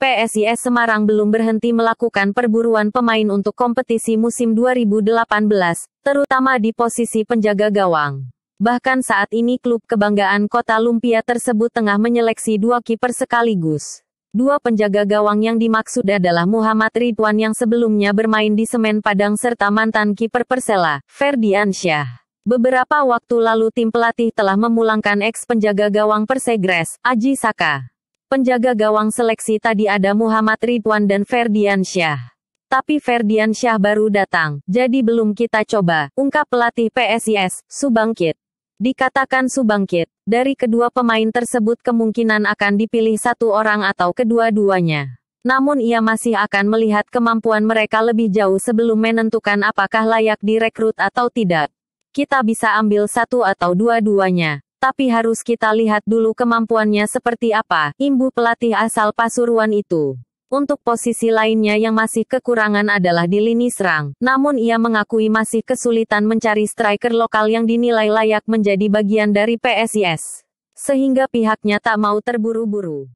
PSIS Semarang belum berhenti melakukan perburuan pemain untuk kompetisi musim 2018, terutama di posisi penjaga gawang. Bahkan saat ini klub kebanggaan kota Lumpia tersebut tengah menyeleksi dua kiper sekaligus. Dua penjaga gawang yang dimaksud adalah Muhammad Ridwan yang sebelumnya bermain di Semen Padang serta mantan kiper Persela, Ferdiansyah. Beberapa waktu lalu tim pelatih telah memulangkan ex penjaga gawang Persegres, Aji Saka. Penjaga gawang seleksi tadi ada Muhammad Ridwan dan Ferdian Syah. Tapi Ferdian Syah baru datang, jadi belum kita coba, ungkap pelatih PSIS, Subangkit. Dikatakan Subangkit, dari kedua pemain tersebut kemungkinan akan dipilih satu orang atau kedua-duanya. Namun ia masih akan melihat kemampuan mereka lebih jauh sebelum menentukan apakah layak direkrut atau tidak. Kita bisa ambil satu atau dua-duanya. Tapi harus kita lihat dulu kemampuannya seperti apa, imbu pelatih asal Pasuruan itu. Untuk posisi lainnya yang masih kekurangan adalah di lini serang, namun ia mengakui masih kesulitan mencari striker lokal yang dinilai layak menjadi bagian dari PSIS. Sehingga pihaknya tak mau terburu-buru.